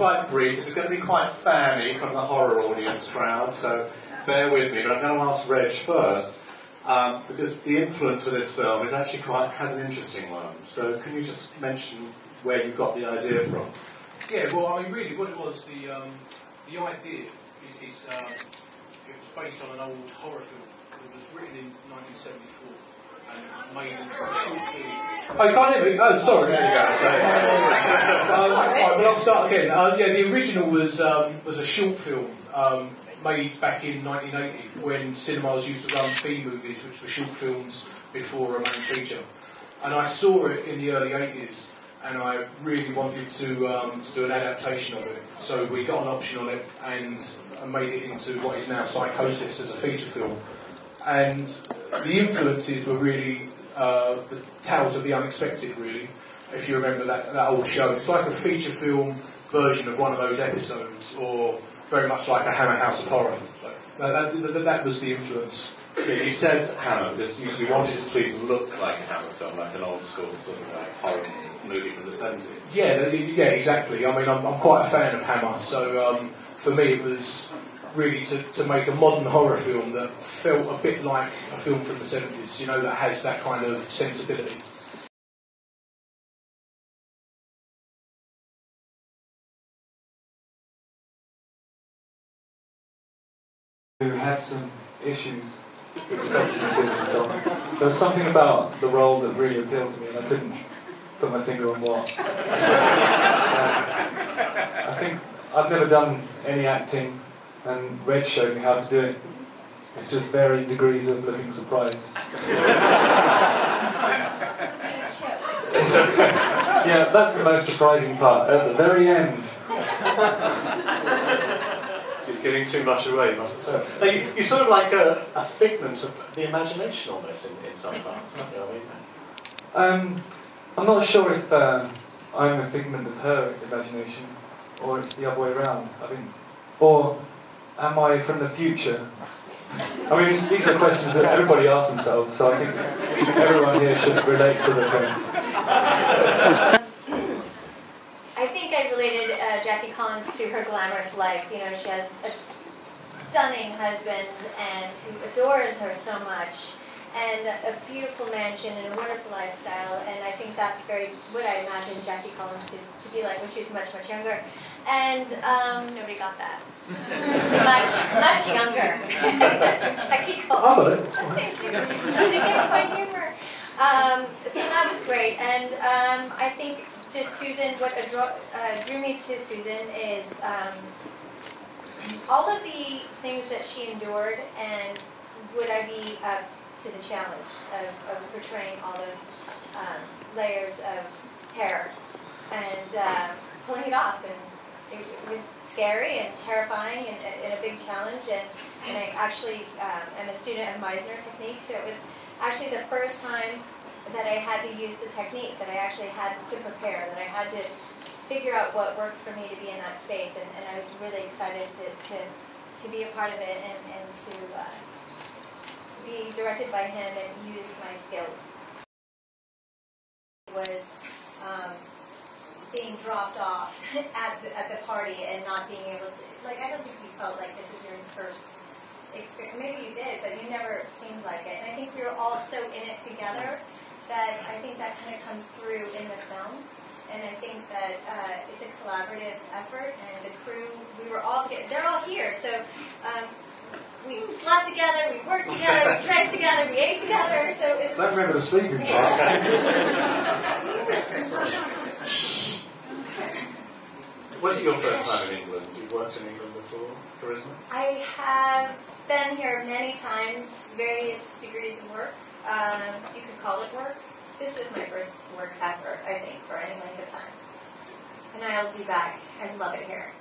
quite brief. It's going to be quite fanny from the horror audience crowd, so bear with me. But I'm going to ask Reg first, um, because the influence of this film is actually quite has an interesting one. So can you just mention where you got the idea from? Yeah, well, I mean, really, what it was, the um, the idea is, is um, it was based on an old horror film that was written in 1974 and made into a short film. Oh, you can't hear me? Oh, sorry. There you go. I'll start again. Uh, yeah, the original was um, was a short film um, made back in 1980 when cinemas used to run B movies, which were short films before a main feature. And I saw it in the early 80s, and I really wanted to um, to do an adaptation of it. So we got an option on it and made it into what is now Psychosis as a feature film. And the influences were really uh, the tales of the unexpected, really. If you remember that, that old show, it's like a feature film version of one of those episodes, or very much like a Hammer House of Horror. That, that, that, that was the influence. Yeah, you said Hammer because you, you wanted it to look like a Hammer film, like an old school sort of like horror movie from the 70s. Yeah, yeah, exactly. I mean, I'm, I'm quite a fan of Hammer, so um, for me it was really to, to make a modern horror film that felt a bit like a film from the 70s, you know, that has that kind of sensibility. Who had some issues with substances and so on. There was something about the role that really appealed to me, and I couldn't put my finger on what. uh, I think I've never done any acting and Reg showed me how to do it. It's just varying degrees of looking surprised. yeah, that's the most surprising part. At the very end. Giving too much away, you must have said. No, you, you're sort of like a, a figment of the imagination almost in, in some parts, you? I mean, Um, I'm not sure if uh, I'm a figment of her imagination or it's the other way around. I mean, or am I from the future? I mean, these are questions that everybody asks themselves, so I think everyone here should relate to the thing. I think I related Collins to her glamorous life. You know, she has a stunning husband and who adores her so much, and a beautiful mansion and a wonderful lifestyle. And I think that's very what I imagine Jackie Collins to, to be like when she was much, much younger. And um, nobody got that. much, much younger. Jackie Collins. Somebody gets my humor. Um, so that was great. And um, I think just Susan, what drew, uh, drew me to Susan is um, all of the things that she endured and would I be up to the challenge of, of portraying all those um, layers of terror and uh, pulling it off. And it, it, was scary and terrifying and, and, a big challenge. And, and I actually um, am a student of Meisner technique, so it was actually the first time that I had to use the technique, that I actually had to prepare, that I had to figure out what worked for me to be in that space, and, and I was really excited to, to, to be a part of it and, and to uh, be directed by him and use my skills. Was um, being dropped off at the, at the party and not being able to, like, I don't think you felt like this was your first experience. Maybe you did, but you never seemed like it. And I think we were all so in it together that I think that kind of comes through in the film. And I think that uh, it's a collaborative effort, and the crew, we were all together. They're all here, so um, we slept together, we worked together, we drank together, we ate together. So it's. I don't remember the sleeping part. Was it your first time in England? You've worked in England before, Charisma? I have been here many times, various degrees of work. Um, you could call it work. This is my first work ever, I think, for any length of time. And I'll be back. I love it here.